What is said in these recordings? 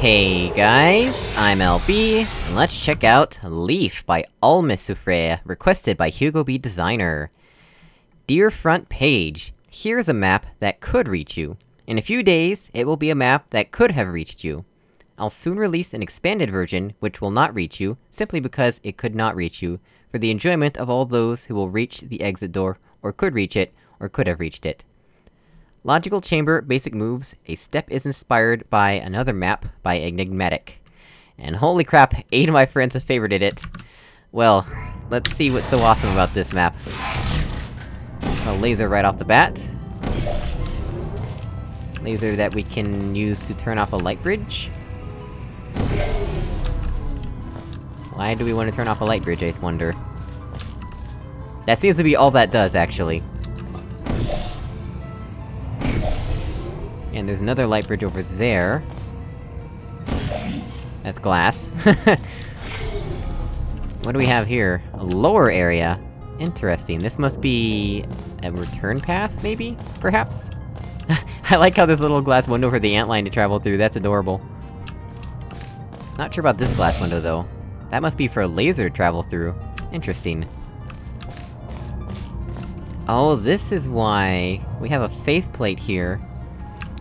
Hey guys, I'm LB, and let's check out Leaf by Almisuifre, requested by Hugo B Designer. Dear front page, here's a map that could reach you. In a few days, it will be a map that could have reached you. I'll soon release an expanded version, which will not reach you, simply because it could not reach you, for the enjoyment of all those who will reach the exit door, or could reach it, or could have reached it. Logical Chamber basic moves, a step is inspired by another map by Enigmatic. And holy crap, eight of my friends have favorited it. Well, let's see what's so awesome about this map. A laser right off the bat. Laser that we can use to turn off a light bridge. Why do we want to turn off a light bridge, I wonder? That seems to be all that does, actually. And there's another light bridge over there. That's glass. what do we have here? A lower area? Interesting, this must be... a return path, maybe? Perhaps? I like how a little glass window for the antlion to travel through, that's adorable. Not sure about this glass window, though. That must be for a laser to travel through. Interesting. Oh, this is why... we have a faith plate here.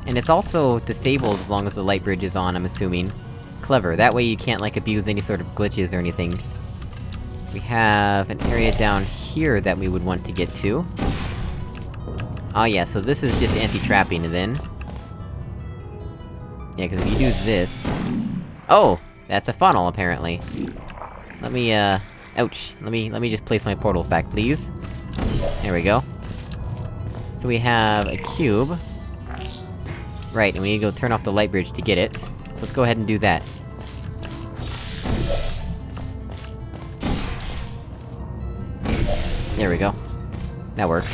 And it's also disabled as long as the light bridge is on, I'm assuming. Clever, that way you can't, like, abuse any sort of glitches or anything. We have an area down here that we would want to get to. Oh yeah, so this is just anti-trapping, then. Yeah, cause if you do this... Oh! That's a funnel, apparently. Let me, uh... Ouch. Let me- let me just place my portals back, please. There we go. So we have a cube. Right, and we need to go turn off the light bridge to get it. So let's go ahead and do that. There we go. That works.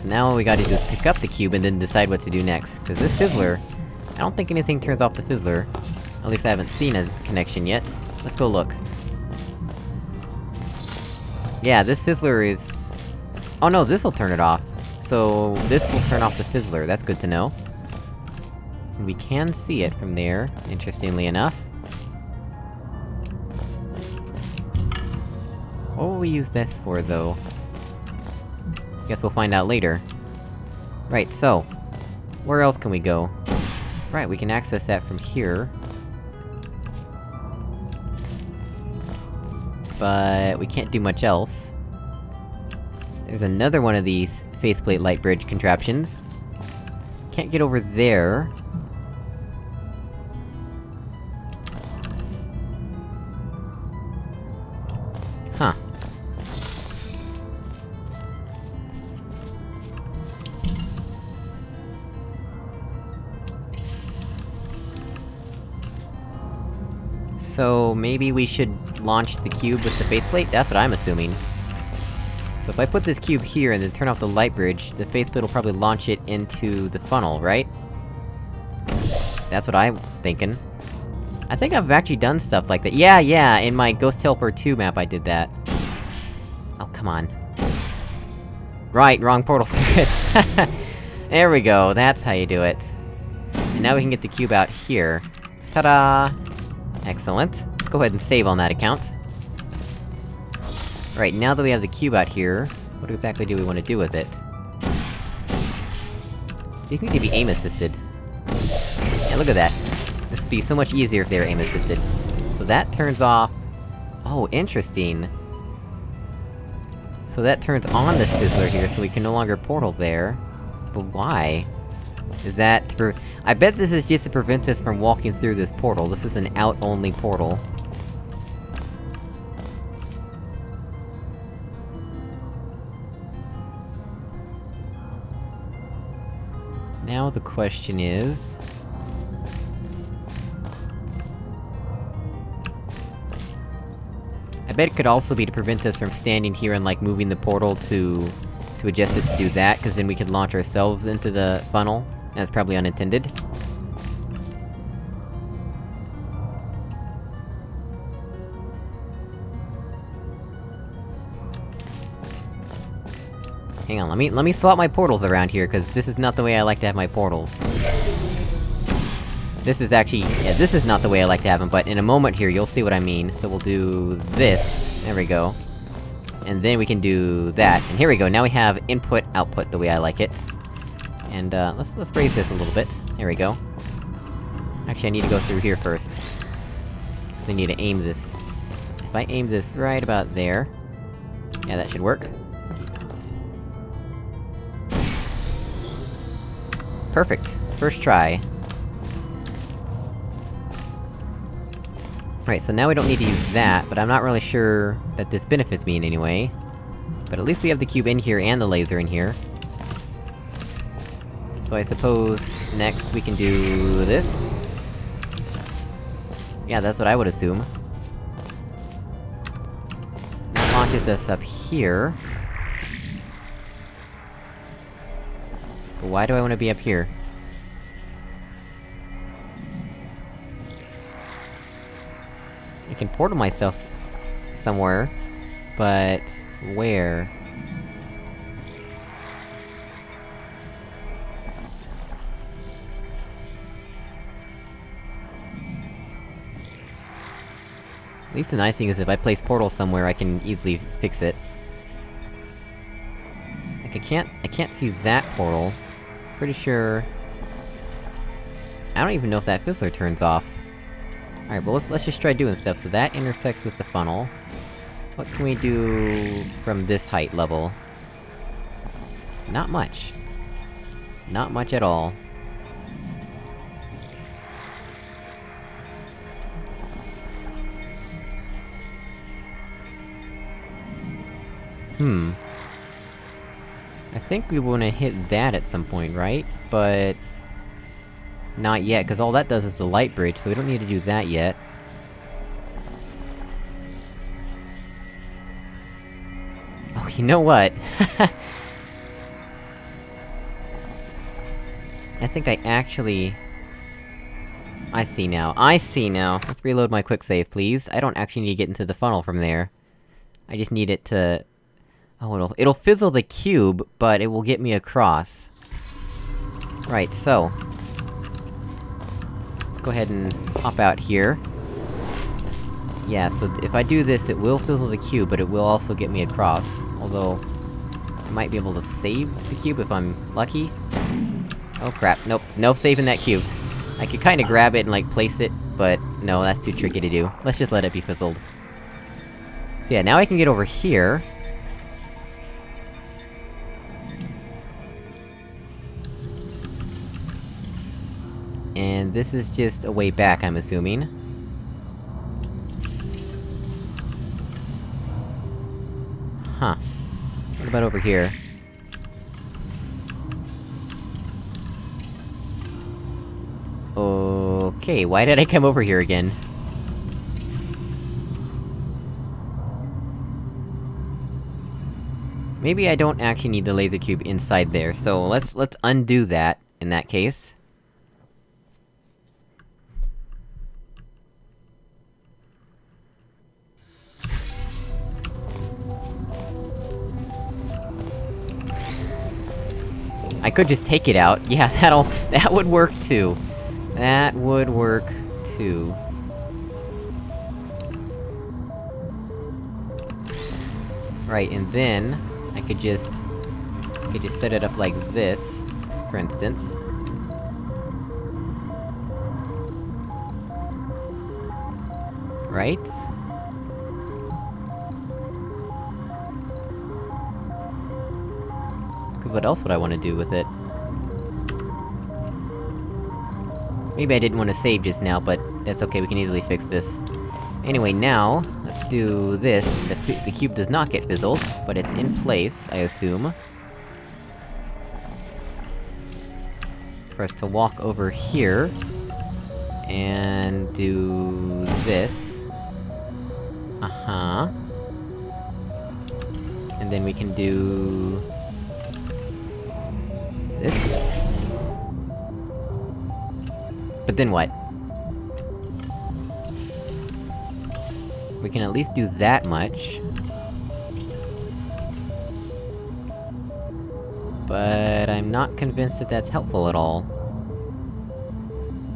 So now all we gotta do is pick up the cube and then decide what to do next. Cause this fizzler... I don't think anything turns off the fizzler. At least I haven't seen a connection yet. Let's go look. Yeah, this fizzler is... Oh no, this'll turn it off. So, this will turn off the fizzler, that's good to know. We can see it from there, interestingly enough. What will we use this for, though? Guess we'll find out later. Right, so... Where else can we go? Right, we can access that from here. But... we can't do much else. There's another one of these faithplate light bridge contraptions. Can't get over there. Huh. So, maybe we should launch the cube with the faithplate? That's what I'm assuming. So if I put this cube here and then turn off the light bridge, the faithplate will probably launch it into the funnel, right? That's what I'm thinking. I think I've actually done stuff like that. Yeah, yeah, in my Ghost Helper 2 map I did that. Oh, come on. Right, wrong portal There we go, that's how you do it. And now we can get the cube out here. Ta-da! Excellent. Let's go ahead and save on that account. Right, now that we have the cube out here, what exactly do we want to do with it? These need to be aim-assisted. Yeah, look at that. This would be so much easier if they were aim-assisted. So that turns off... Oh, interesting. So that turns on the fizzler here, so we can no longer portal there. But why? Is that to I bet this is just to prevent us from walking through this portal. This is an out-only portal. Now the question is... I bet it could also be to prevent us from standing here and, like, moving the portal to... to adjust it to do that, cause then we could launch ourselves into the funnel. That's probably unintended. Hang on, let me- let me swap my portals around here, cause this is not the way I like to have my portals. This is actually- yeah, this is not the way I like to have them, but in a moment here, you'll see what I mean. So we'll do... this. There we go. And then we can do that, and here we go, now we have input, output the way I like it. And, uh, let's- let's raise this a little bit. There we go. Actually, I need to go through here first. I need to aim this. If I aim this right about there... Yeah, that should work. Perfect. First try. Right, so now we don't need to use that, but I'm not really sure that this benefits me in any way. But at least we have the cube in here and the laser in here. So I suppose, next we can do this? Yeah, that's what I would assume. That launches us up here. Why do I want to be up here? I can portal myself somewhere, but where? At least the nice thing is if I place portal somewhere, I can easily fix it. Like, I can't- I can't see that portal. Pretty sure... I don't even know if that fizzler turns off. Alright, well let's- let's just try doing stuff. So that intersects with the funnel. What can we do from this height level? Not much. Not much at all. Hmm. I think we wanna hit that at some point, right? But... Not yet, cause all that does is the light bridge, so we don't need to do that yet. Oh, you know what? I think I actually... I see now. I see now! Let's reload my quick save, please. I don't actually need to get into the funnel from there. I just need it to... Oh, it'll- it'll fizzle the cube, but it will get me across. Right, so... Let's go ahead and pop out here. Yeah, so if I do this, it will fizzle the cube, but it will also get me across. Although... I might be able to save the cube if I'm lucky. Oh crap, nope, no saving that cube. I could kinda grab it and like place it, but no, that's too tricky to do. Let's just let it be fizzled. So yeah, now I can get over here. And this is just a way back, I'm assuming. Huh. What about over here? Okay, why did I come over here again? Maybe I don't actually need the laser cube inside there, so let's- let's undo that, in that case. Could just take it out. Yeah, that'll- that would work too. That would work, too. Right, and then... I could just... I could just set it up like this, for instance. Right? What else would I want to do with it? Maybe I didn't want to save just now, but that's okay, we can easily fix this. Anyway, now, let's do this. The, the cube does not get fizzled, but it's in place, I assume. For us to walk over here... And... do... this. Uh-huh. And then we can do... This? But then what? We can at least do that much. But I'm not convinced that that's helpful at all.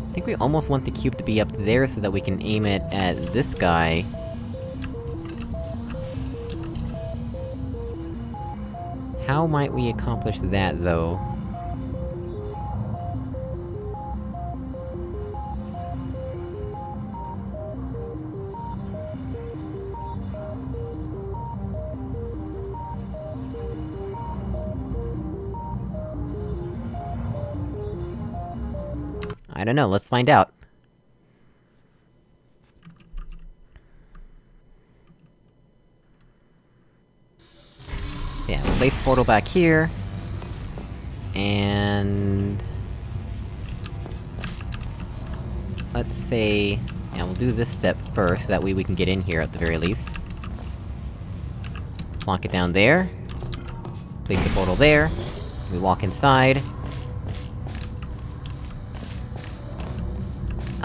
I think we almost want the cube to be up there so that we can aim it at this guy. How might we accomplish that, though? I don't know, let's find out. Yeah, place portal back here. And... Let's say... Yeah, we'll do this step first, so that way we can get in here at the very least. Plonk it down there. Place the portal there. We walk inside.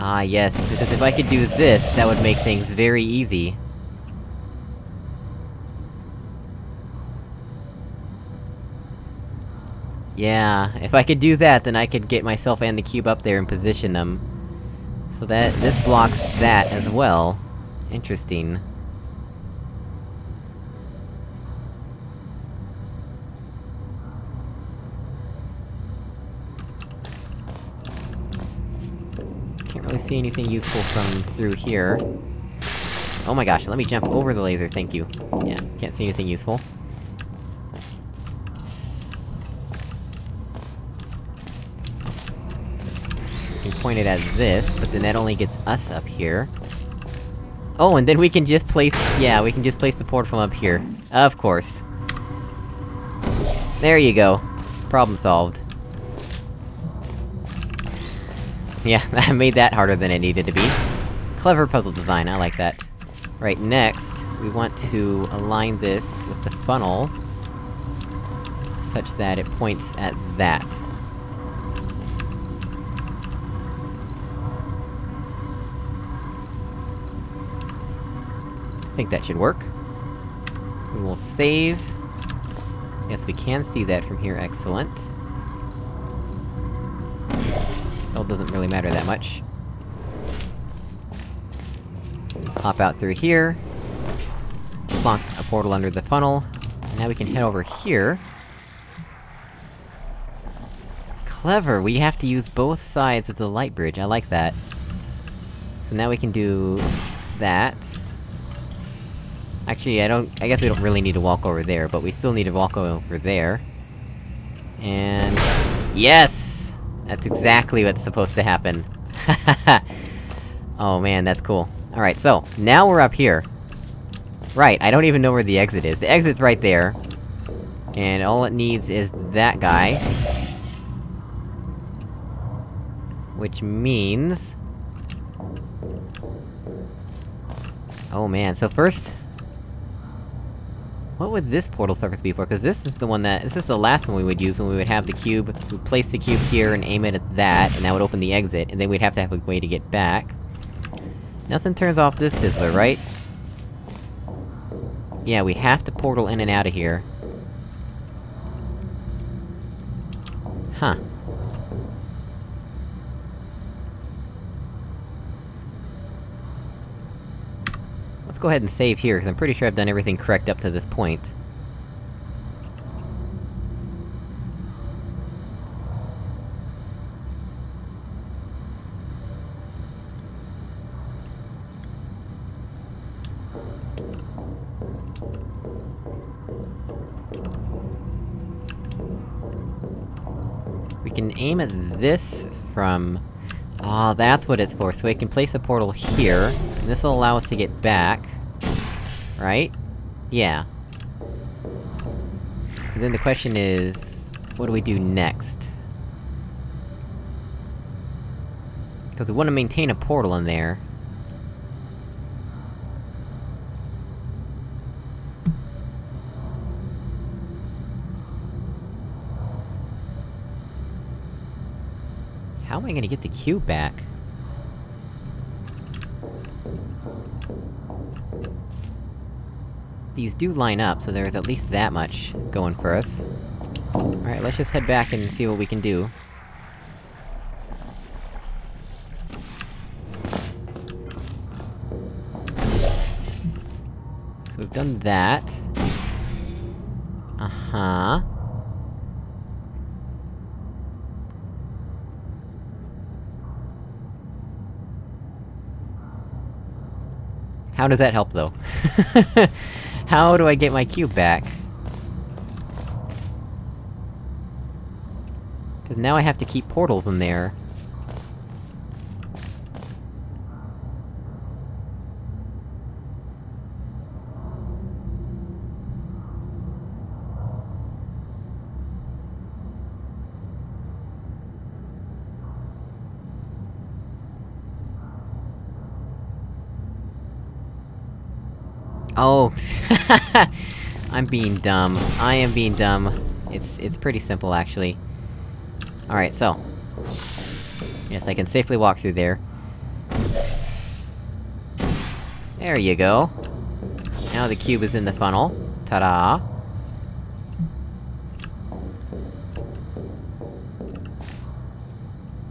Ah, yes, because if I could do this, that would make things very easy. Yeah, if I could do that, then I could get myself and the cube up there and position them. So that- this blocks that as well. Interesting. Can't really see anything useful from through here. Oh my gosh, let me jump over the laser, thank you. Yeah, can't see anything useful. We can point it at this, but then that only gets us up here. Oh, and then we can just place- yeah, we can just place the port from up here. Of course. There you go. Problem solved. Yeah, I made that harder than it needed to be. Clever puzzle design, I like that. Right, next, we want to align this with the funnel... such that it points at that. I think that should work. We will save. Yes, we can see that from here, excellent. Still doesn't really matter that much. Hop out through here. Plonk a portal under the funnel. Now we can head over here. Clever! We have to use both sides of the light bridge, I like that. So now we can do... that. Actually, I don't- I guess we don't really need to walk over there, but we still need to walk over there. And... Yes! That's exactly what's supposed to happen. oh man, that's cool. Alright, so, now we're up here. Right, I don't even know where the exit is. The exit's right there. And all it needs is that guy. Which means... Oh man, so first... What would this portal surface be for? Because this is the one that- this is the last one we would use when we would have the cube, we'd place the cube here and aim it at that, and that would open the exit, and then we'd have to have a way to get back. Nothing turns off this fizzler, right? Yeah, we have to portal in and out of here. Huh. Let's go ahead and save here, because I'm pretty sure I've done everything correct up to this point. We can aim at this from... Ah, that's what it's for, so we can place a portal here, and this'll allow us to get back. Right? Yeah. And then the question is... What do we do next? Because we want to maintain a portal in there. How am I gonna get the cube back? These do line up, so there's at least that much going for us. Alright, let's just head back and see what we can do. So we've done that. How does that help, though? How do I get my cube back? Cause now I have to keep portals in there. Oh! I'm being dumb. I am being dumb. It's- it's pretty simple, actually. Alright, so... Yes, I can safely walk through there. There you go. Now the cube is in the funnel. Ta-da!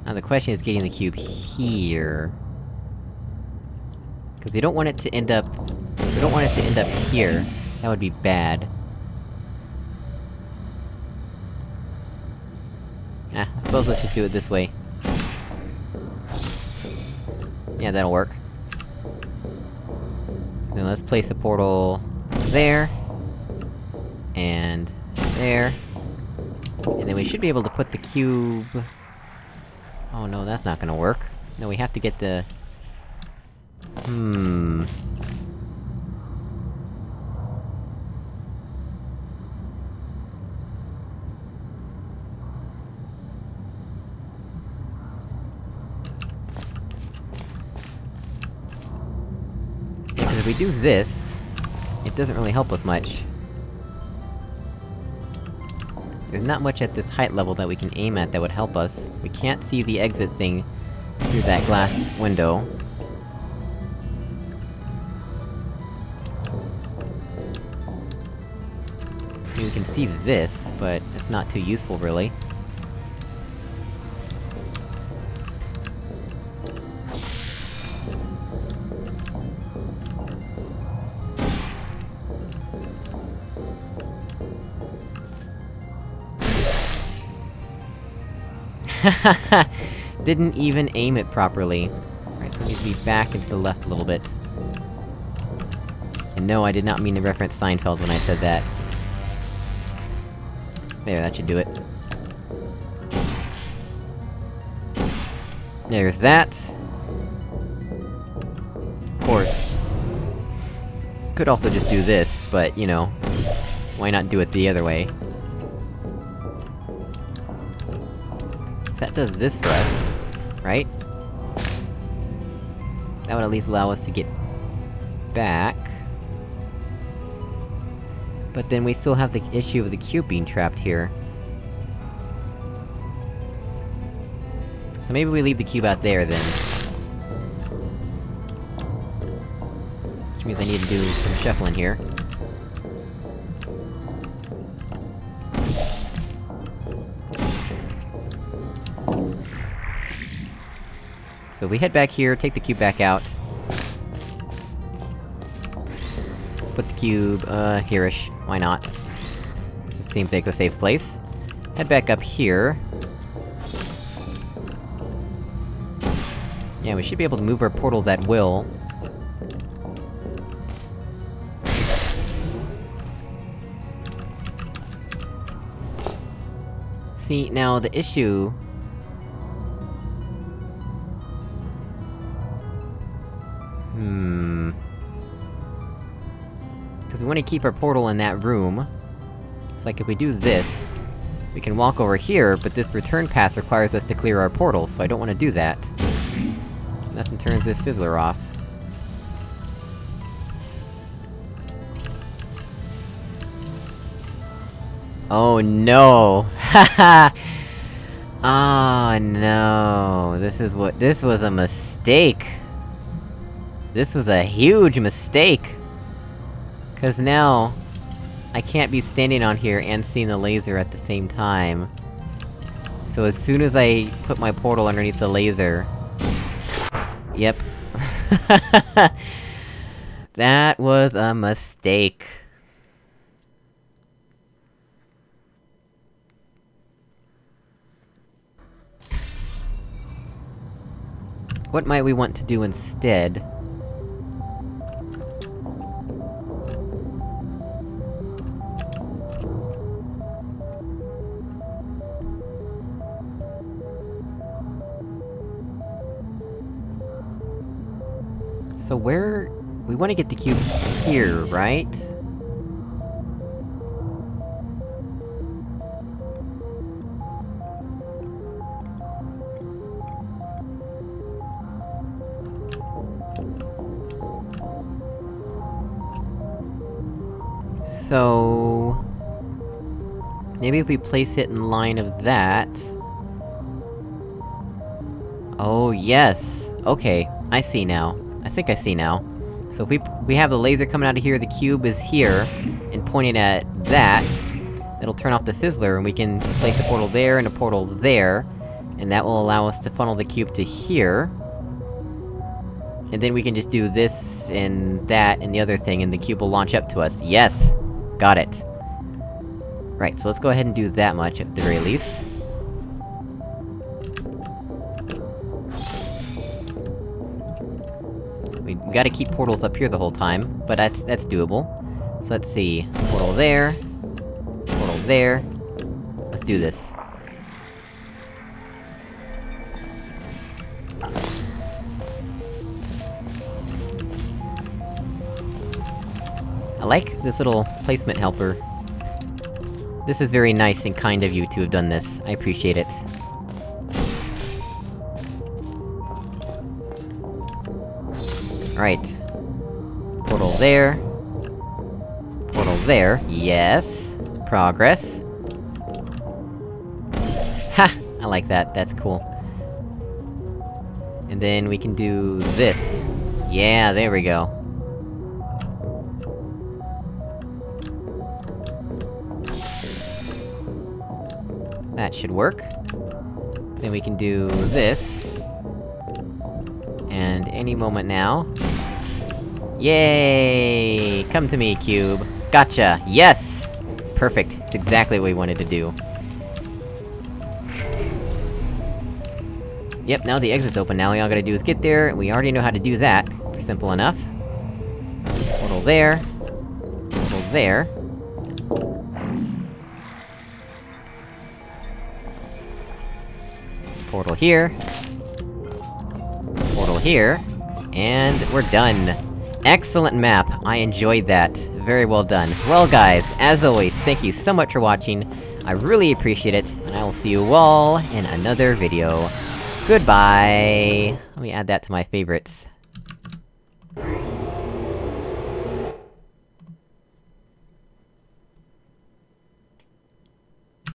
Now the question is getting the cube here... Because we don't want it to end up... Don't want it to end up here. That would be bad. Ah, I suppose let's just do it this way. Yeah, that'll work. Then let's place a portal... there... And... there... And then we should be able to put the cube... Oh no, that's not gonna work. No, we have to get the... Hmm... if we do this, it doesn't really help us much. There's not much at this height level that we can aim at that would help us. We can't see the exit thing through that glass window. We can see this, but it's not too useful, really. Didn't even aim it properly. Right, so it needs to be back into the left a little bit. And no, I did not mean to reference Seinfeld when I said that. There, that should do it. There's that. Of course. Could also just do this, but, you know... Why not do it the other way? That does this for us, right? That would at least allow us to get... back. But then we still have the issue of the cube being trapped here. So maybe we leave the cube out there, then. Which means I need to do some shuffling here. So we head back here, take the cube back out. Put the cube, uh, here-ish. Why not? This seems like a safe place. Head back up here. Yeah, we should be able to move our portals at will. See, now the issue... Hmm... Because we want to keep our portal in that room. It's like if we do this, we can walk over here, but this return path requires us to clear our portal, so I don't want to do that. Nothing turns this fizzler off. Oh no! Haha! oh no! This is what- this was a mistake! This was a huge mistake! Cause now... I can't be standing on here and seeing the laser at the same time. So as soon as I put my portal underneath the laser... Yep. That was a mistake. What might we want to do instead? So where... We wanna get the cube here, right? So... Maybe if we place it in line of that... Oh, yes! Okay, I see now. I think I see now. So we- we have the laser coming out of here, the cube is here, and pointing at that, it'll turn off the fizzler, and we can place a portal there and a portal there, and that will allow us to funnel the cube to here. And then we can just do this, and that, and the other thing, and the cube will launch up to us. Yes! Got it. Right, so let's go ahead and do that much, at the very least. Gotta keep portals up here the whole time, but that's- that's doable. So let's see, portal there... Portal there... Let's do this. I like this little placement helper. This is very nice and kind of you to have done this, I appreciate it. Right. Portal there. Portal there, yes. Progress. Ha! I like that, that's cool. And then we can do this. Yeah, there we go. That should work. Then we can do this. And any moment now... Yay! Come to me, cube. Gotcha! Yes! Perfect. It's exactly what we wanted to do. Yep, now the exit's open, now all we all gotta do is get there, we already know how to do that. Simple enough. Portal there. Portal there. Portal here. Portal here. And we're done. Excellent map, I enjoyed that. Very well done. Well guys, as always, thank you so much for watching, I really appreciate it, and I will see you all in another video. Goodbye! Let me add that to my favorites.